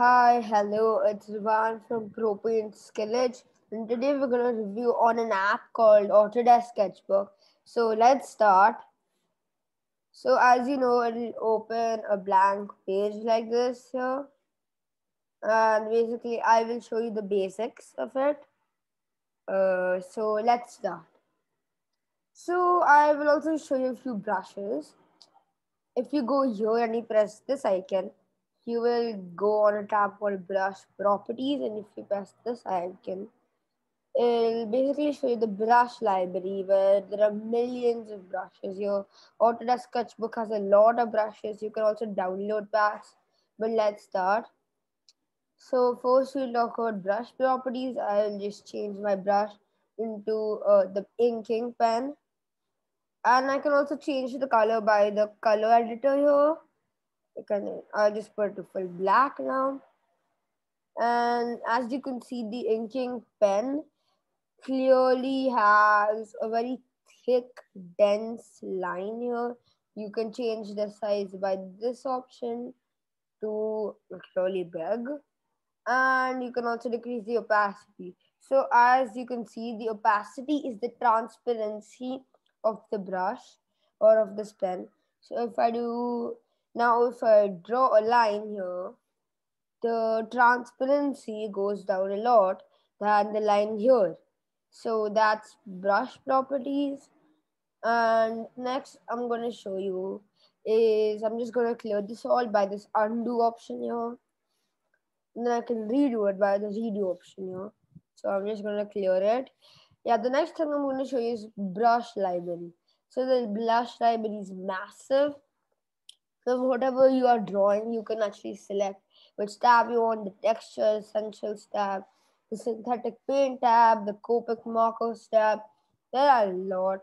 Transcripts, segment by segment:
Hi, hello, it's Rivaan from Pro Paint Skillage, and today we're going to review on an app called Autodesk Sketchbook. So let's start. So as you know, it'll open a blank page like this here. And basically, I will show you the basics of it. Uh, so let's start. So I will also show you a few brushes. If you go here and you press this icon, you will go on a tab called brush properties and if you press this icon it'll basically show you the brush library where there are millions of brushes. Your autodesk sketchbook has a lot of brushes. You can also download packs but let's start. So first we'll talk about brush properties. I'll just change my brush into uh, the inking pen. And i can also change the color by the color editor here can I'll just put it to full black now. And as you can see, the inking pen clearly has a very thick, dense line here. You can change the size by this option to really big. And you can also decrease the opacity. So as you can see, the opacity is the transparency of the brush or of this pen. So if I do now, if I draw a line here, the transparency goes down a lot than the line here. So that's brush properties. And next I'm going to show you is I'm just going to clear this all by this undo option here. And then I can redo it by the redo option here. So I'm just going to clear it. Yeah, the next thing I'm going to show you is brush library. So the brush library is massive so whatever you are drawing, you can actually select which tab you want, the texture essentials tab, the synthetic paint tab, the Copic markers tab. There are a lot.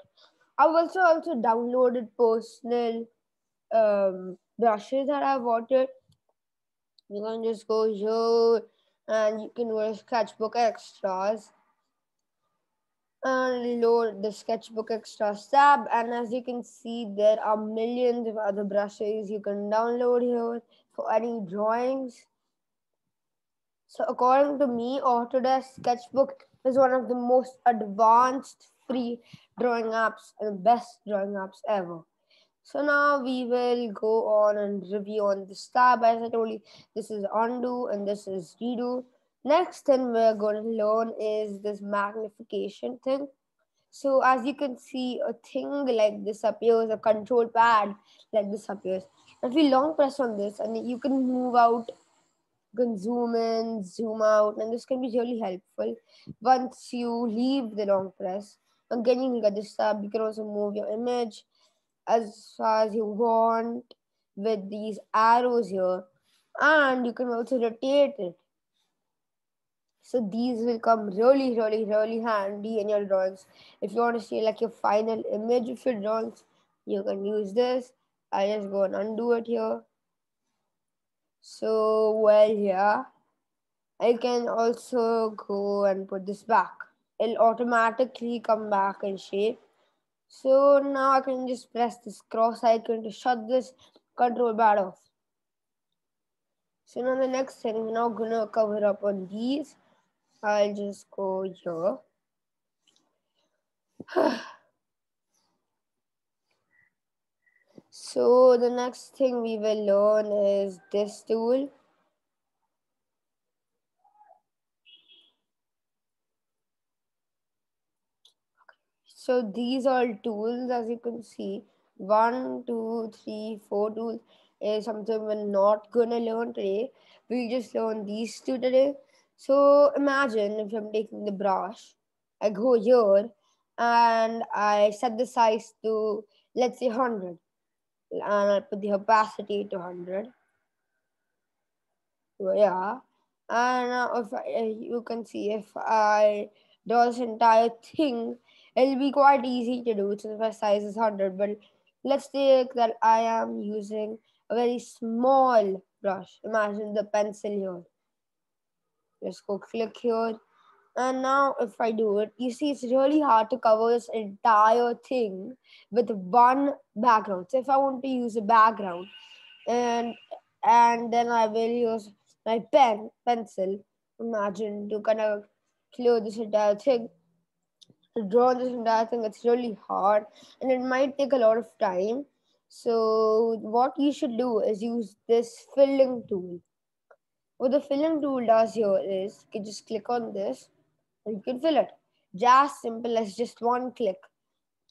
I've also also downloaded personal um, brushes that I wanted. You can just go here and you can go sketchbook extras load the sketchbook extra tab and as you can see there are millions of other brushes you can download here for any drawings. So according to me autodesk sketchbook is one of the most advanced free drawing apps and best drawing apps ever. So now we will go on and review on this tab as i told you this is undo and this is redo Next thing we're going to learn is this magnification thing. So as you can see, a thing like this appears, a control pad like this appears. If we long press on this and you can move out, you can zoom in, zoom out, and this can be really helpful. Once you leave the long press, again you can get this tab. You can also move your image as far as you want with these arrows here. And you can also rotate it so these will come really, really, really handy in your drawings. If you want to see like your final image of your drawings, you can use this. I just go and undo it here. So, well, yeah, I can also go and put this back. It'll automatically come back in shape. So now I can just press this cross icon to shut this control bar off. So now the next thing, we're now gonna cover up on these. I'll just go here. so the next thing we will learn is this tool. So these are tools as you can see. One, two, three, four tools is something we're not gonna learn today. We just learn these two today. So imagine if I'm taking the brush, I go here and I set the size to, let's say 100. And I put the opacity to 100. So yeah. And uh, if I, you can see if I do this entire thing, it'll be quite easy to do since my size is 100. But let's take that I am using a very small brush. Imagine the pencil here. Let's go click here. And now if I do it, you see it's really hard to cover this entire thing with one background. So if I want to use a background and and then I will use my pen, pencil, imagine to kind of clear this entire thing. Draw this entire thing, it's really hard and it might take a lot of time. So what you should do is use this filling tool. What the filling tool does here is you can just click on this and you can fill it. Just simple as just one click.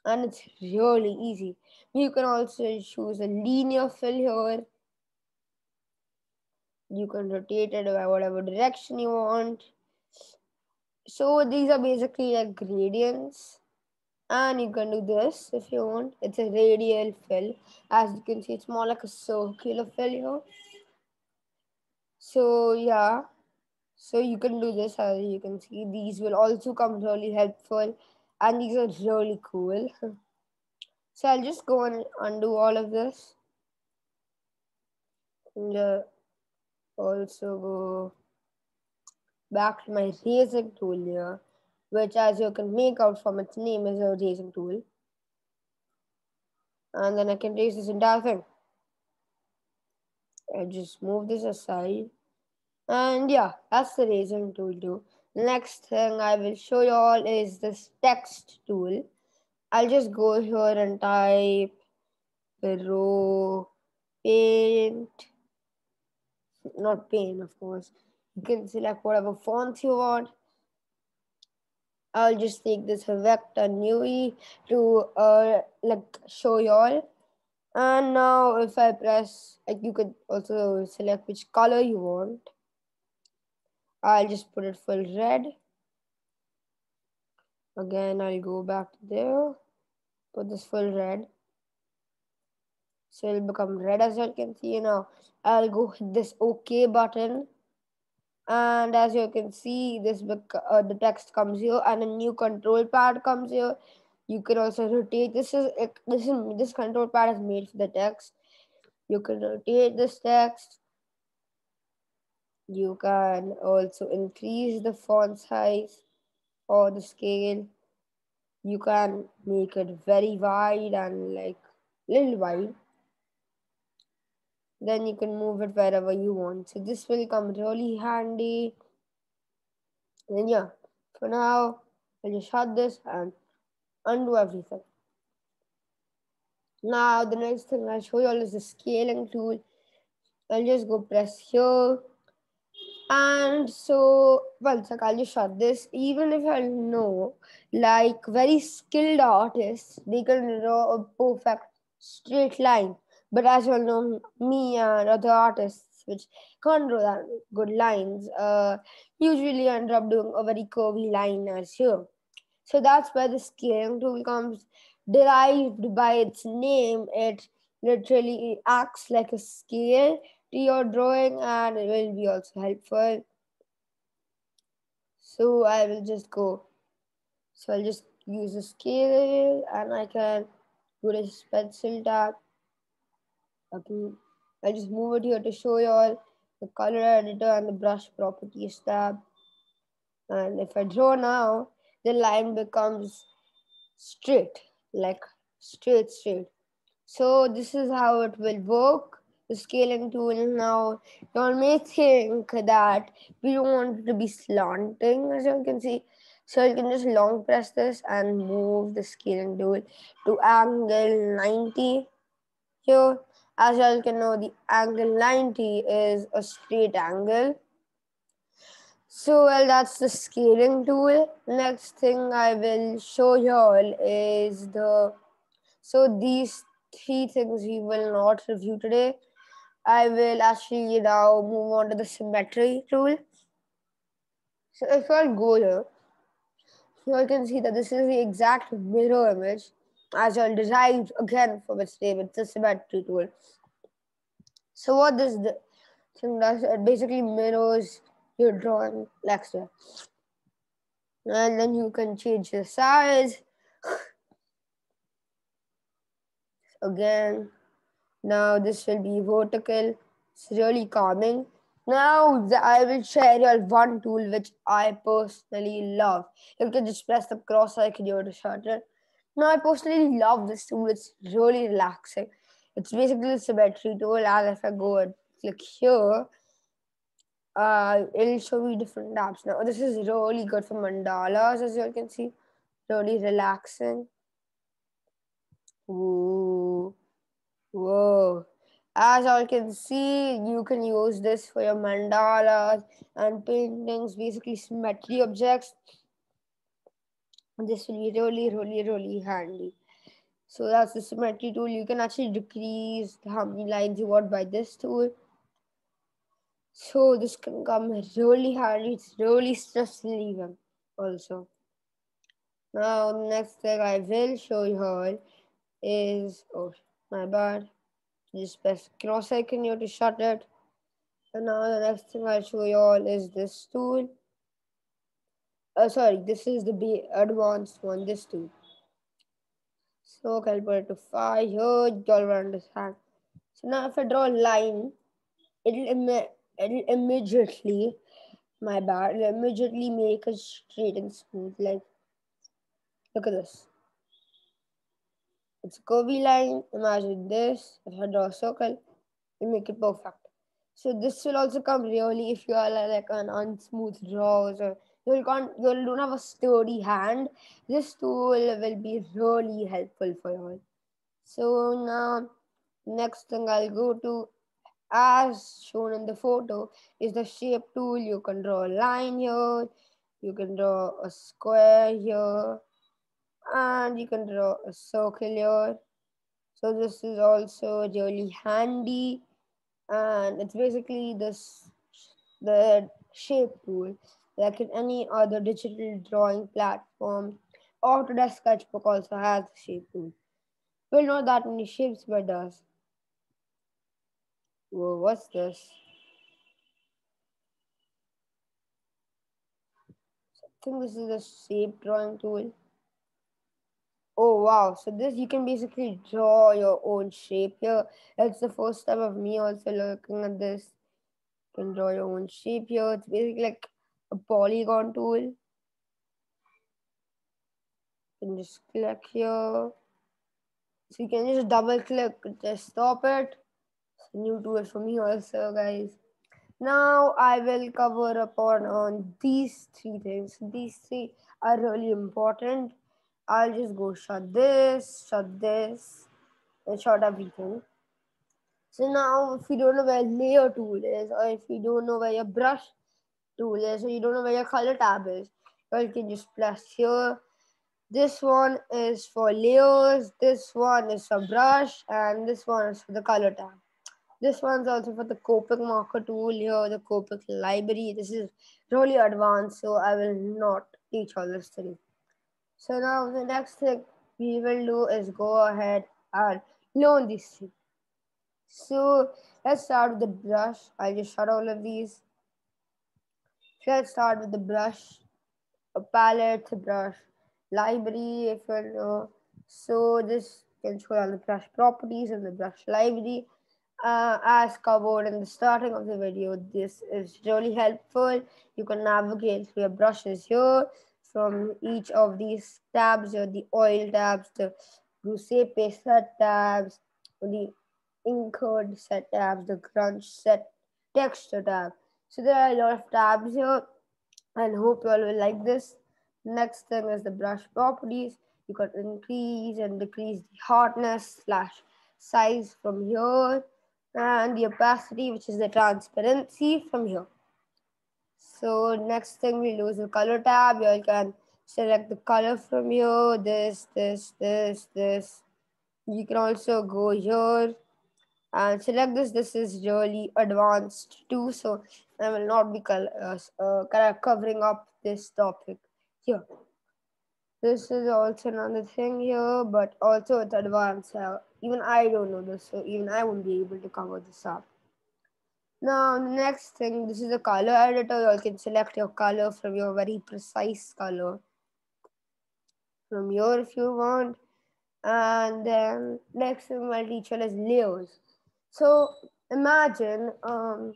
And it's really easy. You can also choose a linear fill here. You can rotate it by whatever direction you want. So these are basically like gradients and you can do this if you want it's a radial fill as you can see it's more like a circular fill here so yeah so you can do this as you can see these will also come really helpful and these are really cool so i'll just go and undo all of this and uh, also go back to my erasing tool here which as you can make out from its name is a erasing tool. And then I can erase this entire thing. I just move this aside. And yeah, that's the reason tool too. Next thing I will show you all is this text tool. I'll just go here and type Pro Paint. Not paint, of course. You can select whatever fonts you want. I'll just take this vector nui to uh, like show y'all. And now if I press, like you could also select which color you want. I'll just put it full red. Again, I'll go back to there, put this full red. So it'll become red as you can see now. I'll go hit this OK button and as you can see this uh, the text comes here and a new control pad comes here you can also rotate this is this is this control pad is made for the text you can rotate this text you can also increase the font size or the scale you can make it very wide and like little wide then you can move it wherever you want. So this will come really handy. And yeah, for now, I'll just shut this and undo everything. Now, the next thing I'll show you all is the scaling tool. I'll just go press here and so, well, Sakali shut this. Even if I know, like very skilled artists, they can draw a perfect straight line. But as you all know, me and other artists which can't draw that good lines, uh, usually end up doing a very curvy line as here. So that's where the scaling tool comes. Derived by its name, it literally acts like a scale to your drawing and it will be also helpful. So I will just go. So I'll just use a scale and I can go to pencil tab. I'll just move it here to show you all the color editor and the brush properties tab. And if I draw now, the line becomes straight, like straight, straight. So this is how it will work the scaling tool now. You may think that we don't want to be slanting. As you can see so you can just long press this and move the scaling tool to angle 90 here as you can know the angle 90 is a straight angle. So well that's the scaling tool. Next thing i will show you all is the so these three things we will not review today I will actually now move on to the symmetry tool. So if I go here, you can see that this is the exact mirror image as I derived again from its name. It's a symmetry tool. So what this thing does, it basically mirrors your drawing next to. And then you can change the size. Again, now this will be vertical. It's really calming. Now I will share you one tool which I personally love. You can just press the cross icon here to shut. Now I personally love this tool. It's really relaxing. It's basically a symmetry tool. And if I go and click here, uh, it'll show me different tabs. Now, this is really good for mandalas, as you can see. Really relaxing. Ooh. Whoa. As all can see, you can use this for your mandalas and paintings, basically symmetry objects. This will be really, really, really handy. So that's the symmetry tool. You can actually decrease how many lines you want by this tool. So this can come really handy. It's really stress relieving also. Now next thing I will show you all is oh my bad. Just press cross icon here to shut it. And now the next thing I'll show you all is this tool. Uh, sorry, this is the advanced one, this tool. So I'll put it to five here, you all will understand. So now if I draw a line, it'll, Im it'll immediately, my bad, it'll immediately make it straight and smooth. Like, look at this. It's a curvy line. Imagine this. If I draw a circle, you make it perfect. So this will also come really if you are like an unsmooth draws or you can't you don't have a sturdy hand. This tool will be really helpful for you. So now next thing I'll go to as shown in the photo is the shape tool. You can draw a line here, you can draw a square here, and you can draw a circle here. So this is also really handy and it's basically this the shape tool like in any other digital drawing platform. Autodesk Sketchbook also has a shape tool. We'll know that many shapes but does. Whoa, what's this? I think this is the shape drawing tool. Oh wow, so this you can basically draw your own shape here. That's the first step of me also looking at this. You can draw your own shape here. It's basically like a polygon tool. You can just click here. So you can just double click, just stop it. New tool for me also, guys. Now I will cover upon on these three things. These three are really important I'll just go shut this, shut this, and shut everything. So now if you don't know where layer tool is, or if you don't know where your brush tool is, or you don't know where your color tab is, you can just press here. This one is for layers, this one is for brush, and this one is for the color tab. This one's also for the Copic marker tool here, the Copic library. This is really advanced, so I will not teach all this today. So now the next thing we will do is go ahead and learn this thing. So let's start with the brush. I'll just shut all of these. Let's start with the brush, a palette, brush, library, if you know. So this can show all the brush properties and the brush library. Uh, as covered in the starting of the video, this is really helpful. You can navigate through your brushes here from each of these tabs the oil tabs, the Giuseppe set tabs, the Incurred set tabs, the Grunge set texture tab. So there are a lot of tabs here and hope you all will like this. Next thing is the brush properties. You can increase and decrease the hardness slash size from here and the opacity, which is the transparency from here. So next thing we is the color tab. You can select the color from here, this, this, this, this. You can also go here and select this. This is really advanced too. So I will not be color, uh, uh, covering up this topic here. This is also another thing here, but also it's advanced. Uh, even I don't know this, so even I won't be able to cover this up. Now, next thing, this is a color editor. You can select your color from your very precise color from your if you want. And then next thing I'll teach you is layers. So imagine, um,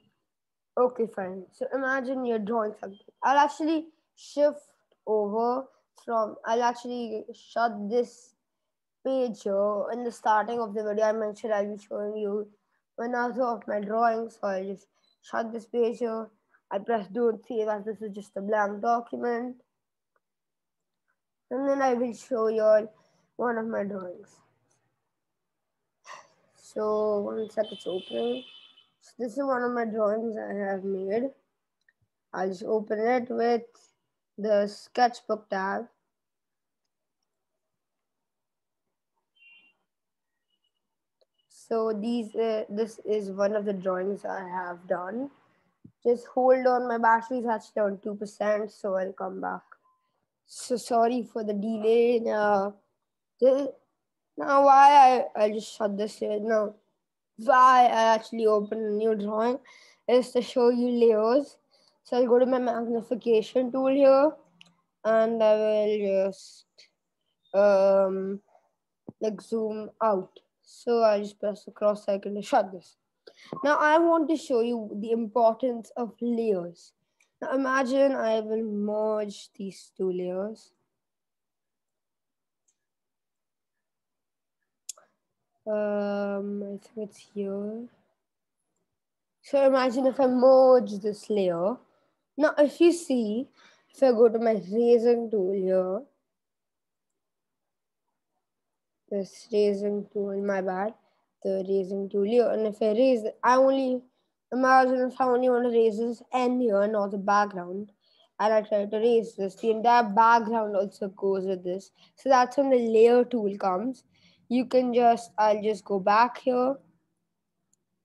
okay, fine. So imagine you're drawing something. I'll actually shift over from, I'll actually shut this page here in the starting of the video. I mentioned I'll be showing you another of my drawings. So I'll just shut this page here I press don't save as this is just a blank document. And then I will show you all one of my drawings. So one sec, it's opening. So this is one of my drawings I have made. I'll just open it with the sketchbook tab. So these, uh, this is one of the drawings I have done. Just hold on, my battery actually on 2%, so I'll come back. So sorry for the delay. Now, now why I, I just shut this here. Now, why I actually open a new drawing is to show you layers. So I'll go to my magnification tool here and I will just um, like zoom out. So I'll just press the cross icon to shut this. Now I want to show you the importance of layers. Now imagine I will merge these two layers. Um, I think it's here. So imagine if I merge this layer. Now, if you see, if I go to my erasing tool here, this erasing tool, my bad, the raising tool here, and if I erase, I only, imagine if I only want to erase this N here, not the background, and I try to raise this, the entire background also goes with this. So that's when the layer tool comes. You can just, I'll just go back here,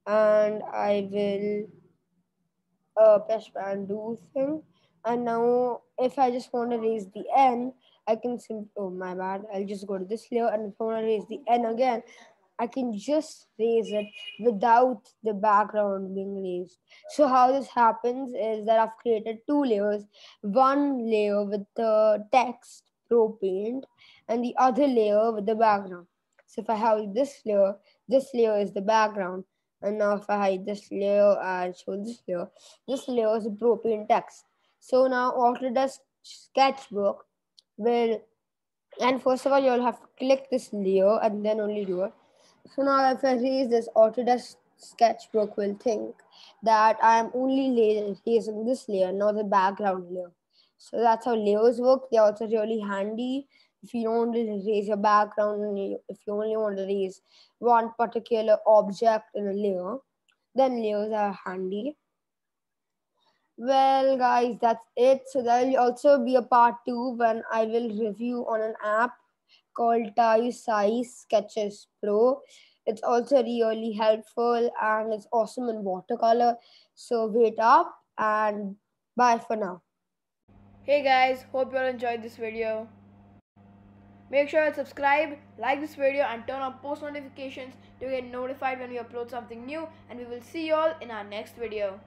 and I will uh, press undo thing. And now if I just want to raise the N, I can simply, oh my bad, I'll just go to this layer and if I want to raise the N again, I can just raise it without the background being raised. So how this happens is that I've created two layers, one layer with the text pro paint and the other layer with the background. So if I have this layer, this layer is the background and now if I hide this layer and show this layer, this layer is a pro paint text. So now Autodesk Sketchbook will, and first of all, you'll have to click this layer and then only do it. So now if I raise this Autodesk Sketchbook will think that I'm only raising this layer, not the background layer. So that's how layers work. They're also really handy if you don't raise your background if you only want to raise one particular object in a layer, then layers are handy. Well, guys, that's it. So there will also be a part two when I will review on an app called Tayasui Sketches Pro. It's also really helpful and it's awesome in watercolor. So wait up and bye for now. Hey guys, hope you all enjoyed this video. Make sure to subscribe, like this video and turn on post notifications to get notified when we upload something new and we will see you all in our next video.